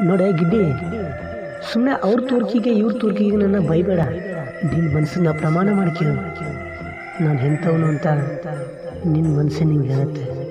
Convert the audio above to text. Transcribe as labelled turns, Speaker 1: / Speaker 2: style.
Speaker 1: ನೋಡೆ ಗಿಡ್ಡಿ ಸುಮ್ಮನೆ ಅವ್ರ ತೂರ್ಕಿಗೆ, ಇವ್ರ ತೂರ್ಕಿಗೆ ನನ್ನ ಬೈಬೇಡ ನಿನ್ನ ಮನಸ್ಸನ್ನ ಪ್ರಮಾಣ ಮಾಡ್ಕೇಳು. ನಾನು ಎಂಥವನು ಅಂತ ನಿನ್ನ ಮನಸ್ಸೇ ನಿಂಗೆ ಹೇಳುತ್ತೆ.